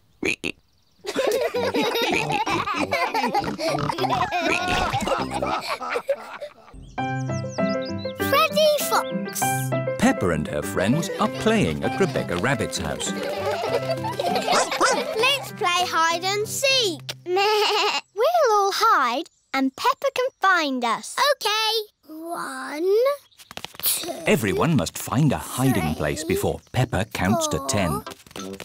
Freddy Fox. Peppa and her friends are playing at Rebecca Rabbit's house. Let's play hide and seek. we'll all hide and Peppa can find us. OK. One, Everyone must find a hiding place before Peppa counts to ten.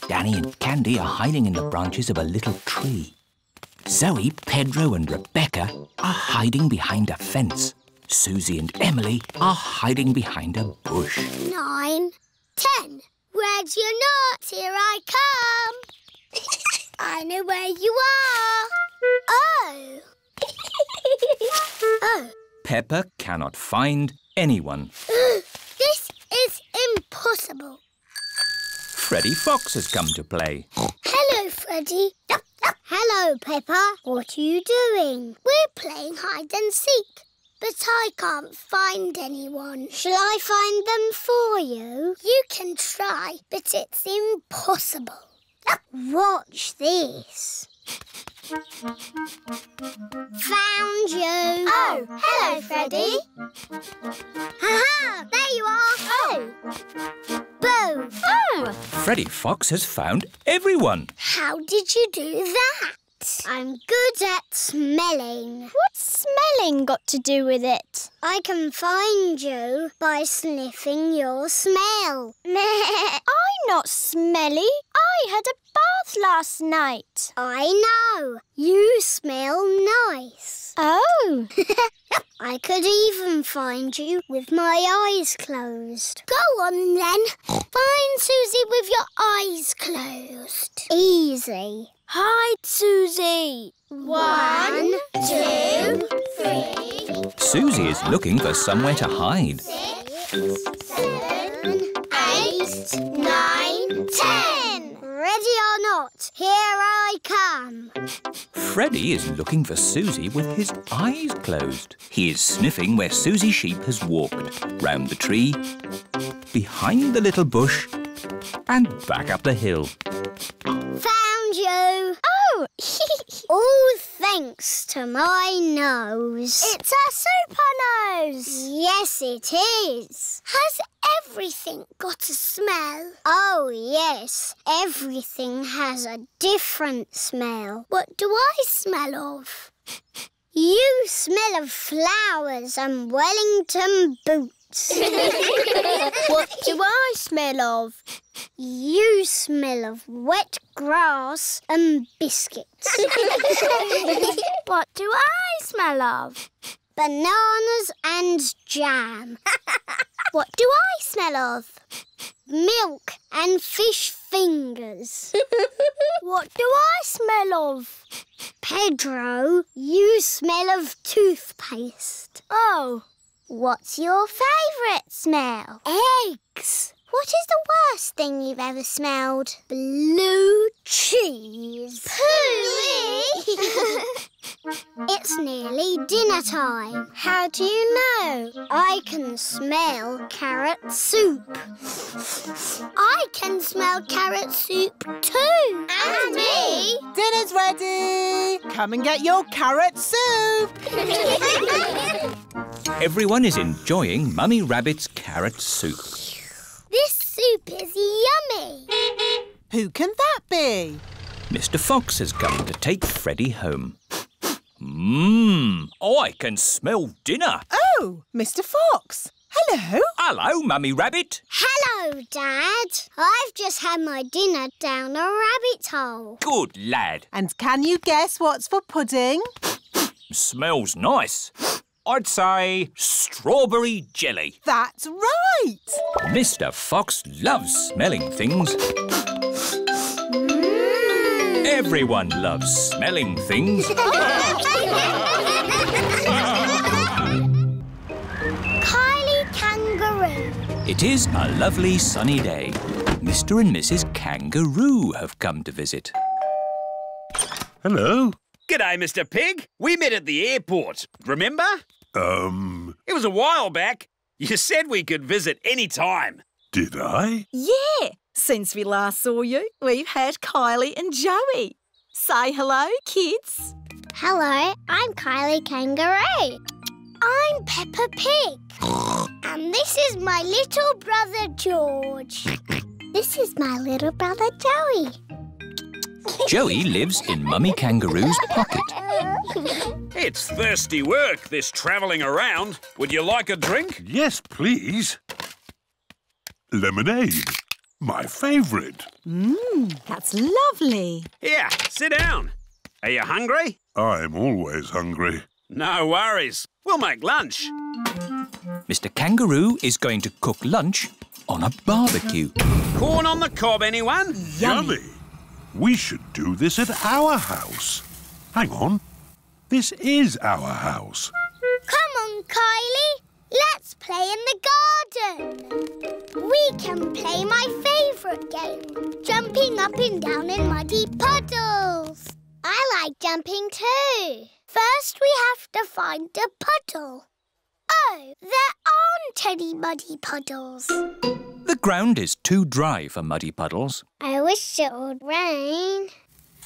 Danny and Candy are hiding in the branches of a little tree. Zoe, Pedro and Rebecca are hiding behind a fence. Susie and Emily are hiding behind a bush. Nine, ten. Where's your nuts? Here I come. I know where you are. Oh. oh. Peppa cannot find anyone. this is impossible. Freddy Fox has come to play. Hello, Freddy. Hello, Peppa. What are you doing? We're playing hide and seek. But I can't find anyone. Shall I find them for you? You can try, but it's impossible. Watch this. Found you. Oh, hello, Freddy. Ha-ha! There you are. Oh. Boo. Oh. Freddy Fox has found everyone. How did you do that? I'm good at smelling. What's smelling got to do with it? I can find you by sniffing your smell. I'm not smelly. I had a bath last night. I know. You smell nice. Oh. I could even find you with my eyes closed. Go on then. Find Susie with your eyes closed. Easy. Hide, Susie. One, two, three. Susie is looking for somewhere to hide. Six, seven, eight, nine, ten. Ready or not, here I come. Freddy is looking for Susie with his eyes closed. He is sniffing where Susie Sheep has walked. Round the tree, behind the little bush, and back up the hill. Found you. Oh! All thanks to my nose. It's a super nose. Yes, it is. Has everything got a smell? Oh, yes. Everything has a different smell. What do I smell of? You smell of flowers and Wellington boots. what do I smell of? You smell of wet grass and biscuits. what do I smell of? Bananas and jam. what do I smell of? Milk and fish fingers. what do I smell of? Pedro, you smell of toothpaste. Oh. What's your favourite smell? Eggs. What is the worst thing you've ever smelled? Blue cheese. Pooey! it's nearly dinner time. How do you know? I can smell carrot soup. I can smell carrot soup too. And me. Dinner's ready. Come and get your carrot soup. Everyone is enjoying Mummy Rabbit's carrot soup. This soup is yummy. Who can that be? Mr Fox has come to take Freddy home. Mmm, oh, I can smell dinner. Oh, Mr Fox. Hello. Hello, Mummy Rabbit. Hello, Dad. I've just had my dinner down a rabbit hole. Good lad. And can you guess what's for pudding? Smells nice. I'd say strawberry jelly. That's right. Mr Fox loves smelling things. Mm. Everyone loves smelling things. Kylie Kangaroo. It is a lovely sunny day. Mr and Mrs Kangaroo have come to visit. Hello. G'day, Mr Pig. We met at the airport. Remember? Um, It was a while back. You said we could visit any time. did I? Yeah, since we last saw you, we've had Kylie and Joey. Say hello, kids. Hello, I'm Kylie Kangaroo. I'm Peppa Pig. and this is my little brother George. This is my little brother Joey. Joey lives in Mummy Kangaroo's pocket. It's thirsty work, this travelling around. Would you like a drink? Yes, please. Lemonade. My favourite. Mmm, that's lovely. Here, sit down. Are you hungry? I'm always hungry. No worries. We'll make lunch. Mr Kangaroo is going to cook lunch on a barbecue. Corn on the cob, anyone? Yummy. We should do this at our house. Hang on. This is our house. Come on, Kylie. Let's play in the garden. We can play my favourite game, jumping up and down in muddy puddles. I like jumping too. First, we have to find a puddle. Oh, there aren't any muddy puddles. The ground is too dry for muddy puddles. I wish it would rain.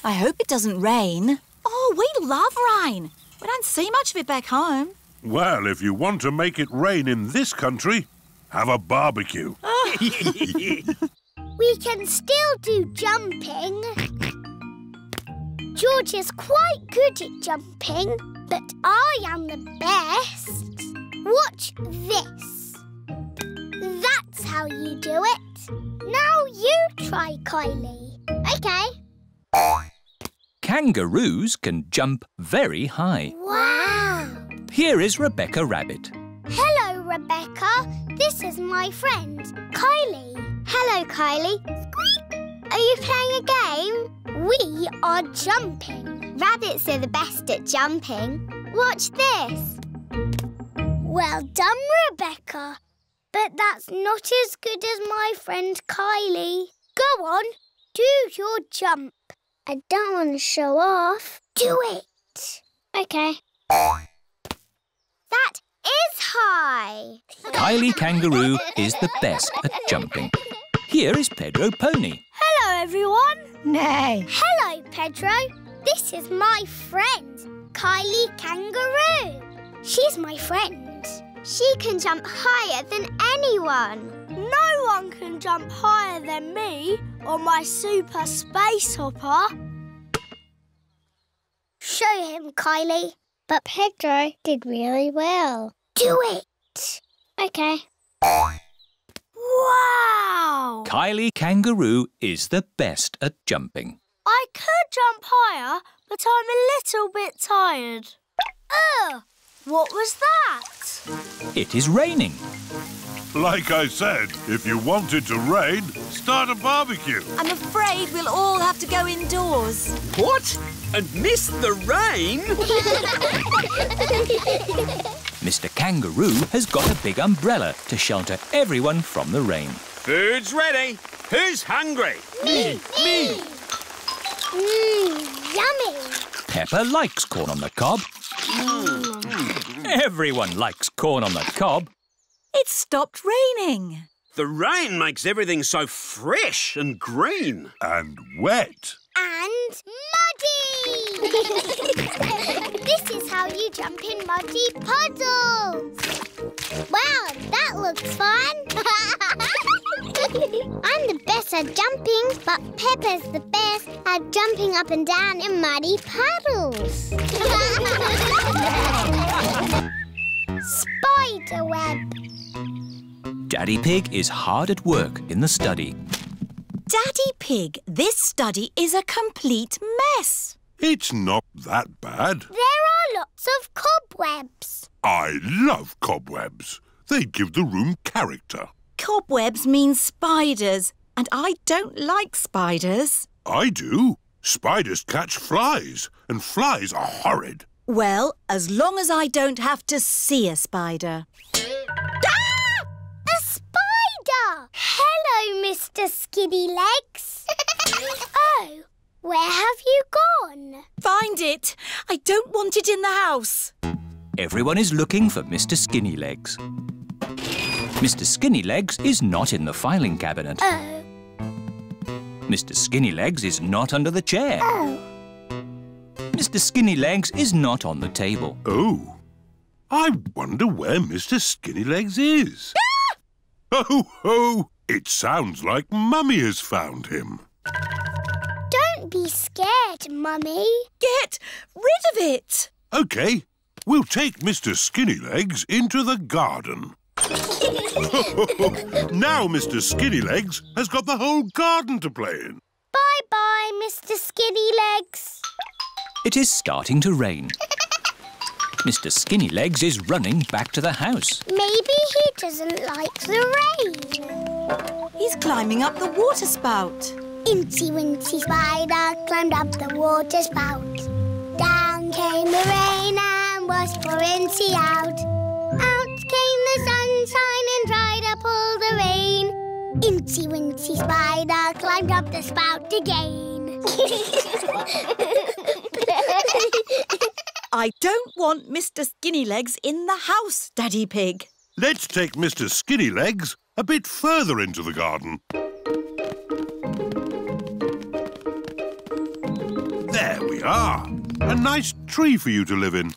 I hope it doesn't rain. Oh, we love rain. We don't see much of it back home. Well, if you want to make it rain in this country, have a barbecue. We can still do jumping. George is quite good at jumping, but I am the best. Watch this. That's how you do it. Now you try, Kylie. Okay. Kangaroos can jump very high. Wow. Here is Rebecca Rabbit. Hello, Rebecca. This is my friend, Kylie. Hello, Kylie. Squeak. Are you playing a game? We are jumping. Rabbits are the best at jumping. Watch this. Well done, Rebecca. But that's not as good as my friend Kylie. Go on, do your jump. I don't want to show off. Do it. Okay. That is high. Kylie Kangaroo is the best at jumping. Here is Pedro Pony. Hello, everyone. Nay. Hello, Pedro. This is my friend, Kylie Kangaroo. She's my friend. She can jump higher than anyone. No one can jump higher than me or my super space hopper. Show him, Kylie. But Pedro did really well. Do it. Okay. Wow! Kylie Kangaroo is the best at jumping. I could jump higher, but I'm a little bit tired. Ugh! What was that? It is raining. Like I said, if you want it to rain, start a barbecue. I'm afraid we'll all have to go indoors. What? And miss the rain? Mr Kangaroo has got a big umbrella to shelter everyone from the rain. Food's ready. Who's hungry? Me! Me! Mmm, yummy! Peppa likes corn on the cob. Mm. Everyone likes corn on the cob. It stopped raining. The rain makes everything so fresh and green. And wet. And muddy! this is how you jump in muddy puddles. Wow, that looks fun. I'm the best at jumping, but Peppa's the best at jumping up and down in muddy puddles. Spider web. Daddy Pig is hard at work in the study. Daddy Pig, this study is a complete mess. It's not that bad. There are lots of cobwebs. I love cobwebs. They give the room character. Cobwebs mean spiders, and I don't like spiders. I do. Spiders catch flies, and flies are horrid. Well, as long as I don't have to see a spider. Mr. Skinny Legs. oh, where have you gone? Find it. I don't want it in the house. Everyone is looking for Mr Skinny Legs. Mr Skinny Legs is not in the filing cabinet. Oh. Mr Skinny Legs is not under the chair. Oh. Mr Skinny Legs is not on the table. Oh. I wonder where Mr Skinny Legs is. Oh, ho! It sounds like Mummy has found him. Don't be scared, Mummy. Get rid of it. OK, we'll take Mr Skinnylegs into the garden. now Mr Skinnylegs has got the whole garden to play in. Bye-bye, Mr Skinny Legs. It is starting to rain. Mr Skinnylegs is running back to the house. Maybe he doesn't like the rain. He's climbing up the water spout. Incy Wincy Spider climbed up the water spout. Down came the rain and washed poor Incy out. Out came the sunshine and dried up all the rain. Incy Wincy Spider climbed up the spout again. I don't want Mr Skinnylegs in the house, Daddy Pig. Let's take Mr Skinnylegs a bit further into the garden. There we are. A nice tree for you to live in.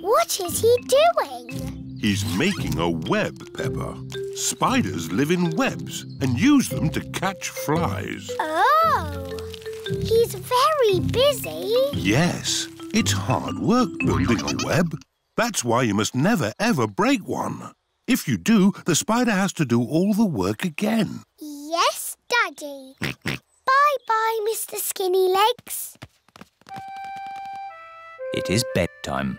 what is he doing? He's making a web, Peppa. Spiders live in webs and use them to catch flies. Oh, he's very busy. Yes, it's hard work building a web. That's why you must never, ever break one. If you do, the spider has to do all the work again. Yes, Daddy. Bye-bye, Mr Skinny Legs. It is bedtime.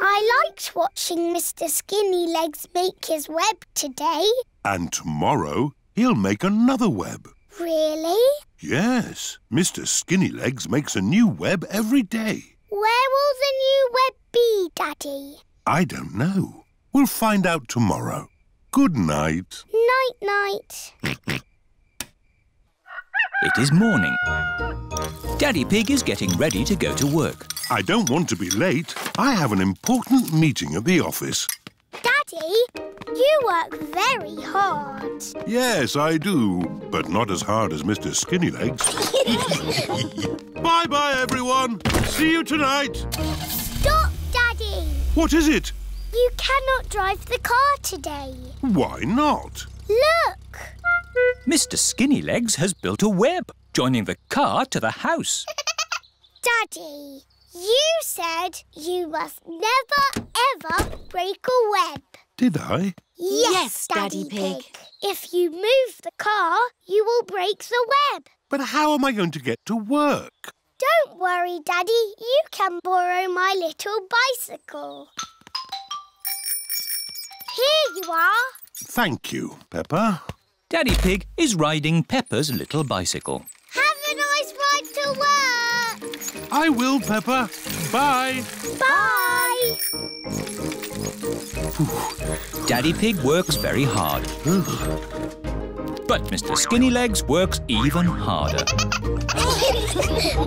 I liked watching Mr Skinny Legs make his web today. And tomorrow, he'll make another web. Really? Yes, Mr Skinnylegs makes a new web every day. Where will the new web be, Daddy? I don't know. We'll find out tomorrow. Good night. Night-night. It is morning. Daddy Pig is getting ready to go to work. I don't want to be late. I have an important meeting at the office. Daddy, you work very hard. Yes, I do, but not as hard as Mr Skinnylegs. Bye-bye, everyone. See you tonight. Stop, Daddy. What is it? You cannot drive the car today. Why not? Look. Mr Skinnylegs has built a web, joining the car to the house. Daddy, you said you must never, ever break a web. Did I? Yes, Yes, Daddy Pig. If you move the car, you will break the web. But how am I going to get to work? Don't worry, Daddy. You can borrow my little bicycle. Here you are. Thank you, Peppa. Daddy Pig is riding Peppa's little bicycle. Have a nice ride to work. I will, Peppa. Bye. Bye. Daddy Pig works very hard. But Mr Skinnylegs works even harder.